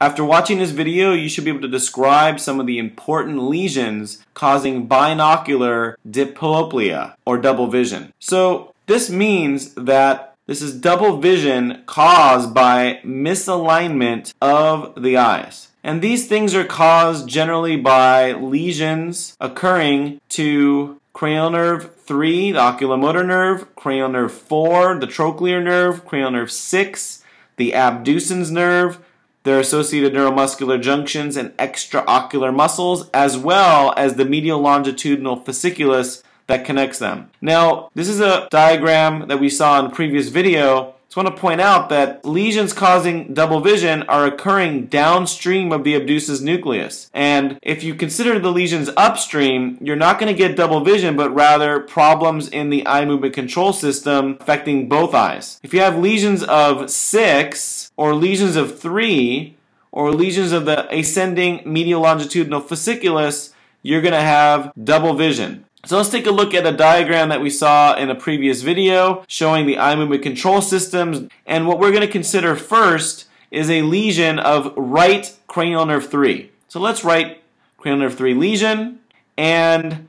After watching this video, you should be able to describe some of the important lesions causing binocular diplopia or double vision. So this means that this is double vision caused by misalignment of the eyes. And these things are caused generally by lesions occurring to cranial nerve 3, the oculomotor nerve, cranial nerve 4, the trochlear nerve, cranial nerve 6, the abducens nerve, their associated neuromuscular junctions and extraocular muscles, as well as the medial longitudinal fasciculus that connects them. Now, this is a diagram that we saw in previous video just want to point out that lesions causing double vision are occurring downstream of the abducens nucleus. And if you consider the lesions upstream, you're not going to get double vision, but rather problems in the eye movement control system affecting both eyes. If you have lesions of 6 or lesions of 3 or lesions of the ascending medial longitudinal fasciculus, you're going to have double vision. So let's take a look at a diagram that we saw in a previous video showing the eye movement control systems. And what we're going to consider first is a lesion of right cranial nerve 3. So let's write cranial nerve 3 lesion. And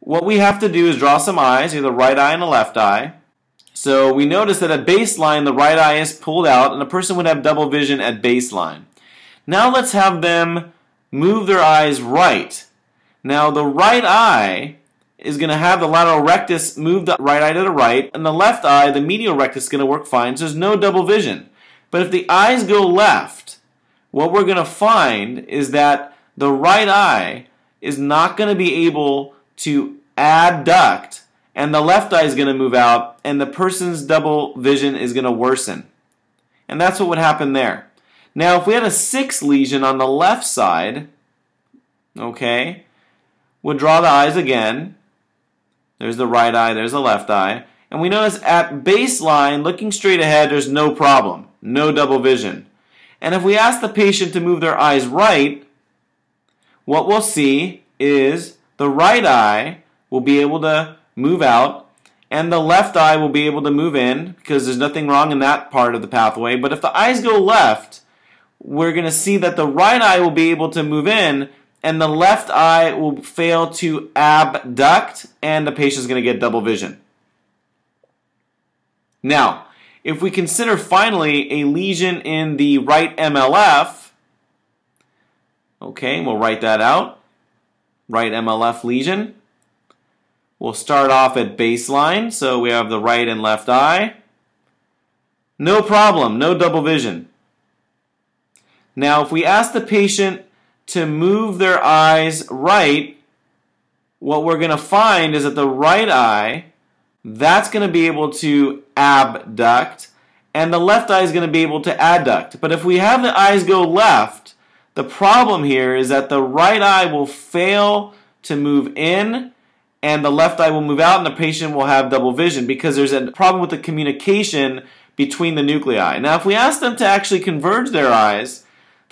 what we have to do is draw some eyes, either right eye and the left eye. So we notice that at baseline, the right eye is pulled out, and a person would have double vision at baseline. Now let's have them move their eyes right. Now the right eye is going to have the lateral rectus move the right eye to the right, and the left eye, the medial rectus, is going to work fine, so there's no double vision. But if the eyes go left, what we're going to find is that the right eye is not going to be able to adduct, and the left eye is going to move out, and the person's double vision is going to worsen. And that's what would happen there. Now, if we had a six lesion on the left side, okay, we'll draw the eyes again, there's the right eye, there's the left eye. And we notice at baseline, looking straight ahead, there's no problem, no double vision. And if we ask the patient to move their eyes right, what we'll see is the right eye will be able to move out and the left eye will be able to move in because there's nothing wrong in that part of the pathway. But if the eyes go left, we're going to see that the right eye will be able to move in and the left eye will fail to abduct, and the patient is going to get double vision. Now, if we consider finally a lesion in the right MLF, okay, we'll write that out. Right MLF lesion. We'll start off at baseline, so we have the right and left eye. No problem, no double vision. Now, if we ask the patient to move their eyes right, what we're going to find is that the right eye, that's going to be able to abduct, and the left eye is going to be able to adduct. But if we have the eyes go left, the problem here is that the right eye will fail to move in, and the left eye will move out, and the patient will have double vision because there's a problem with the communication between the nuclei. Now, if we ask them to actually converge their eyes,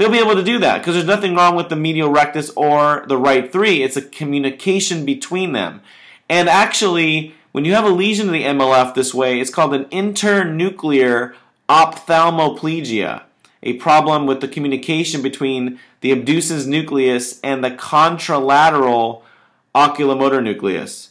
they'll be able to do that because there's nothing wrong with the medial rectus or the right three. It's a communication between them. And actually, when you have a lesion of the MLF this way, it's called an internuclear ophthalmoplegia, a problem with the communication between the abducens nucleus and the contralateral oculomotor nucleus.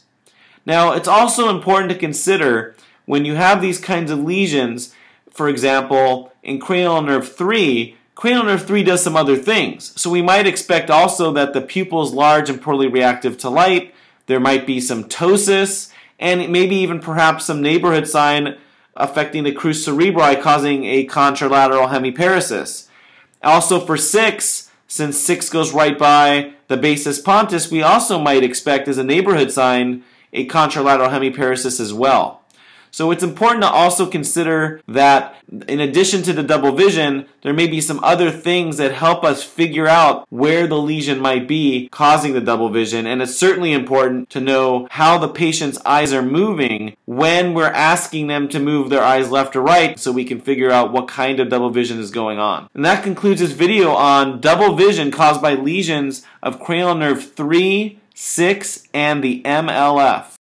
Now, it's also important to consider when you have these kinds of lesions, for example, in cranial nerve 3, Cranial nerve 3 does some other things. So we might expect also that the pupil is large and poorly reactive to light. There might be some ptosis and maybe even perhaps some neighborhood sign affecting the crus cerebri causing a contralateral hemiparesis. Also for 6, since 6 goes right by the basis pontis, we also might expect as a neighborhood sign a contralateral hemiparesis as well. So it's important to also consider that in addition to the double vision, there may be some other things that help us figure out where the lesion might be causing the double vision. And it's certainly important to know how the patient's eyes are moving when we're asking them to move their eyes left or right so we can figure out what kind of double vision is going on. And that concludes this video on double vision caused by lesions of cranial nerve 3, 6, and the MLF.